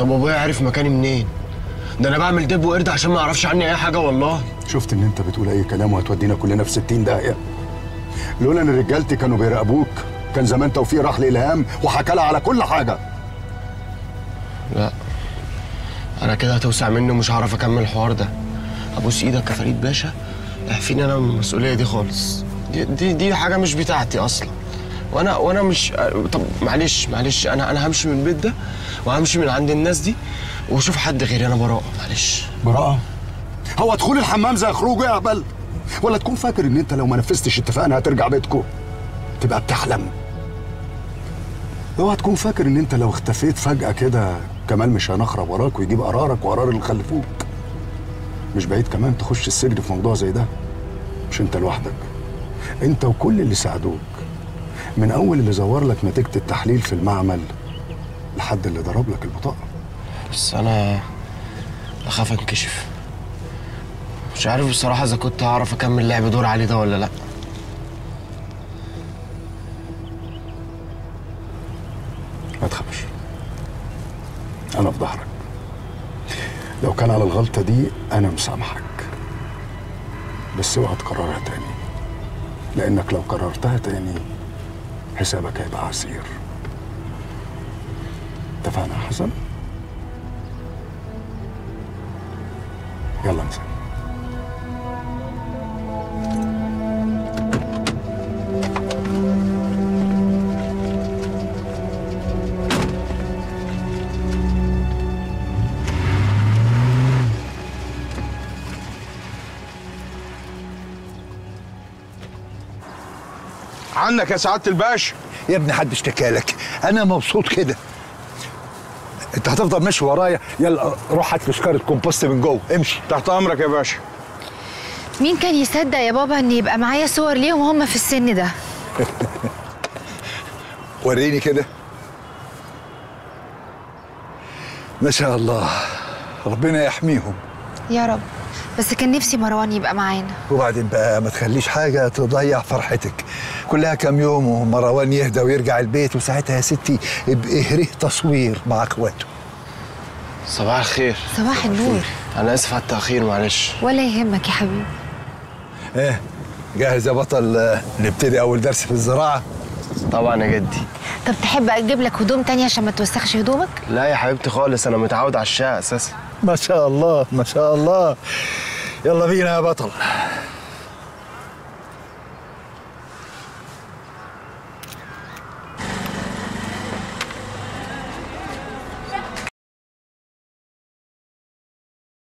طب أبويا عرف مكاني منين؟ ده أنا بعمل دب وقرد عشان ما يعرفش عني أي حاجة والله. شفت إن أنت بتقول أي كلام وهتودينا كلنا في 60 داهية. لولا إن رجالتي كانوا بيراقبوك كان زمان توفيق راح لإلهام وحكى لها على كل حاجة. لا أنا كده هتوسع مني ومش هعرف أكمل الحوار ده. أبوس إيدك يا فريد باشا اعفيني أنا من المسؤولية دي خالص. دي دي, دي حاجة مش بتاعتي أصلا. وأنا وأنا مش طب معلش معلش أنا أنا همشي من البيت ده وهمشي من عند الناس دي واشوف حد غيري أنا براءة معلش. براءة؟ هو دخول الحمام زي خروجه يا هبل ولا تكون فاكر إن أنت لو ما نفذتش اتفاقنا هترجع بيتكم؟ تبقى بتحلم. اوعى تكون فاكر إن أنت لو اختفيت فجأة كده كمال مش هنخرب وراك ويجيب قرارك وقرار اللي خلفوك. مش بعيد كمان تخش السجن في موضوع زي ده؟ مش أنت لوحدك. أنت وكل اللي ساعدوك. من أول اللي زور لك نتيجة التحليل في المعمل لحد اللي ضرب لك البطاقة. بس أنا اخاف انكشف مش عارف بصراحة إذا كنت هعرف أكمل لعب دور علي ده ولا لأ. ما تخافش. أنا في ظهرك. لو كان على الغلطة دي أنا مسامحك. بس اوعى تكررها تاني. لأنك لو كررتها تاني حسابك هيبقى عسير اتفقنا حسن؟ عنك يا سعادة الباشا يا ابني حد اشتكالك أنا مبسوط كده. أنت هتفضل ماشي ورايا. يلا روح هات لي سكارة كومبوست من جوه. امشي. تحت أمرك يا باشا. مين كان يصدق يا بابا إن يبقى معايا صور ليهم هم في السن ده؟ وريني كده. ما شاء الله. ربنا يحميهم. يا رب. بس كان نفسي مروان يبقى معانا. وبعدين بقى ما تخليش حاجة تضيع فرحتك. كلها كام يوم ومروان يهدى ويرجع البيت وساعتها يا ستي ابقي هريه تصوير مع اخواته. صباح الخير. صباح النور. أنا آسف على التأخير معلش. ولا يهمك يا حبيبي. إيه جاهز يا بطل نبتدي أول درس في الزراعة؟ طبعا يا جدي. طب تحب أجيب لك هدوم تانية عشان ما توسخش هدومك؟ لا يا حبيبتي خالص أنا متعود على الشقه أساسا. ما شاء الله ما شاء الله. يلا بينا يا بطل.